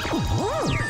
Oh!